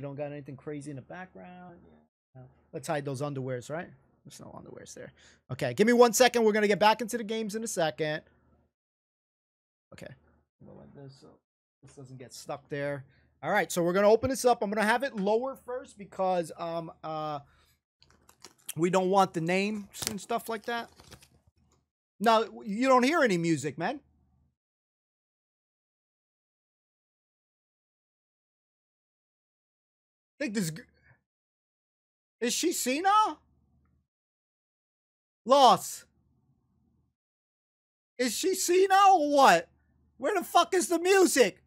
got anything crazy in the background. Yeah. Let's hide those underwears, right? There's no underwears there. Okay, give me one second. We're gonna get back into the games in a second. Okay, like this so this doesn't get stuck there. All right, so we're gonna open this up. I'm gonna have it lower first because um uh we don't want the names and stuff like that. No, you don't hear any music, man. Think this is she Cena? Loss. Is she Cena or what? Where the fuck is the music?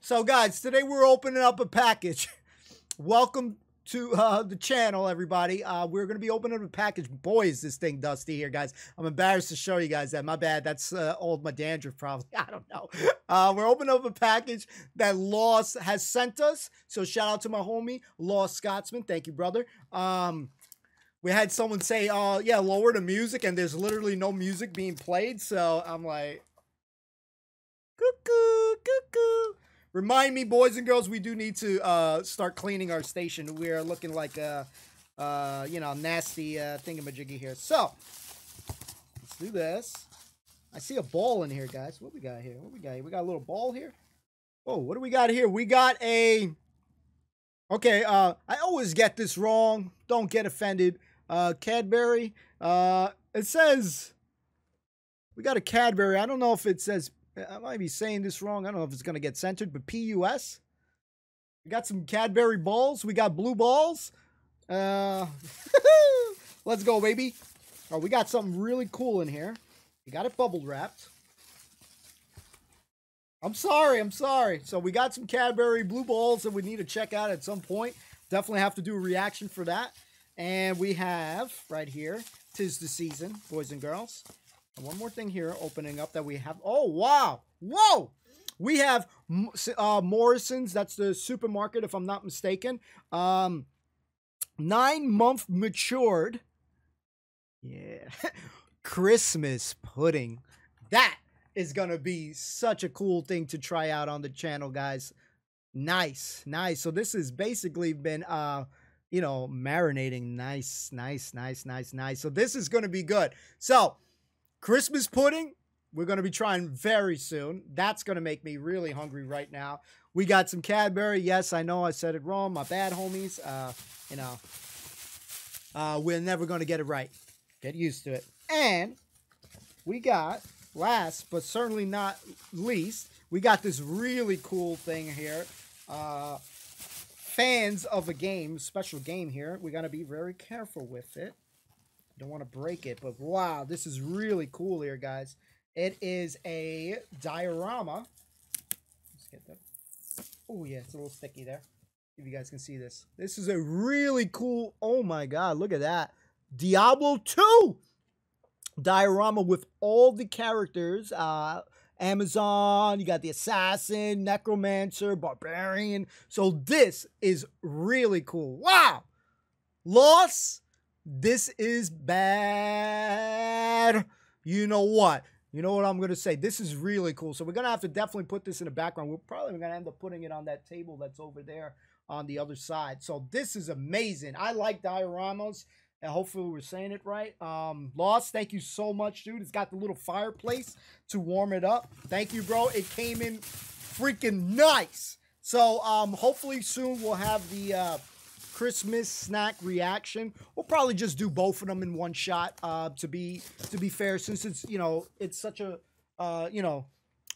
So, guys, today we're opening up a package. Welcome to uh, the channel, everybody. Uh, we're going to be opening up a package. Boy, is this thing dusty here, guys. I'm embarrassed to show you guys that. My bad. That's uh, old my dandruff, probably. I don't know. Uh, we're opening up a package that Lost has sent us. So shout out to my homie, Lost Scotsman. Thank you, brother. Um, we had someone say, uh, yeah, lower the music, and there's literally no music being played. So I'm like, cuckoo, cuckoo. Remind me, boys and girls, we do need to uh, start cleaning our station. We are looking like a, uh, you know, nasty uh, thingamajiggy here. So, let's do this. I see a ball in here, guys. What we got here? What we got here? We got a little ball here. Oh, what do we got here? We got a... Okay, uh, I always get this wrong. Don't get offended. Uh, Cadbury. Uh, it says... We got a Cadbury. I don't know if it says I might be saying this wrong. I don't know if it's going to get censored, but PUS. We got some Cadbury balls. We got blue balls. Uh, let's go, baby. Oh, we got something really cool in here. We got it bubble wrapped. I'm sorry. I'm sorry. So we got some Cadbury blue balls that we need to check out at some point. Definitely have to do a reaction for that. And we have right here, tis the season, boys and girls. And one more thing here, opening up that we have. Oh, wow. Whoa. We have uh, Morrison's. That's the supermarket, if I'm not mistaken. Um, nine month matured. Yeah. Christmas pudding. That is going to be such a cool thing to try out on the channel, guys. Nice. Nice. So this has basically been, uh, you know, marinating. Nice, nice, nice, nice, nice. So this is going to be good. So Christmas pudding, we're going to be trying very soon. That's going to make me really hungry right now. We got some Cadbury. Yes, I know I said it wrong. My bad, homies. Uh, you know, uh, we're never going to get it right. Get used to it. And we got, last but certainly not least, we got this really cool thing here. Uh, fans of a game, special game here. We got to be very careful with it. Don't want to break it, but wow, this is really cool here, guys. It is a diorama. Let's get that. Oh, yeah, it's a little sticky there. If you guys can see this. This is a really cool, oh my god, look at that. Diablo 2 diorama with all the characters. Uh, Amazon, you got the assassin, necromancer, barbarian. So this is really cool. Wow. Lost this is bad. You know what? You know what I'm going to say? This is really cool. So we're going to have to definitely put this in the background. We're probably going to end up putting it on that table that's over there on the other side. So this is amazing. I like dioramas. And hopefully we're saying it right. Um, Lost, thank you so much, dude. It's got the little fireplace to warm it up. Thank you, bro. It came in freaking nice. So um, hopefully soon we'll have the... Uh, Christmas snack reaction. We'll probably just do both of them in one shot. Uh, to be to be fair, since it's you know it's such a uh, you know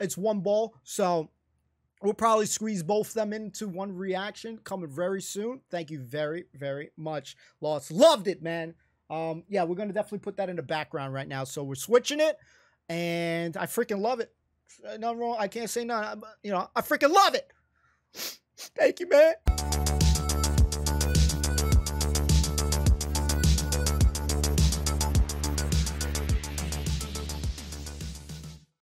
it's one ball, so we'll probably squeeze both of them into one reaction coming very soon. Thank you very very much, Lost. Loved it, man. Um, yeah, we're gonna definitely put that in the background right now. So we're switching it, and I freaking love it. No wrong. I can't say none. You know, I freaking love it. Thank you, man.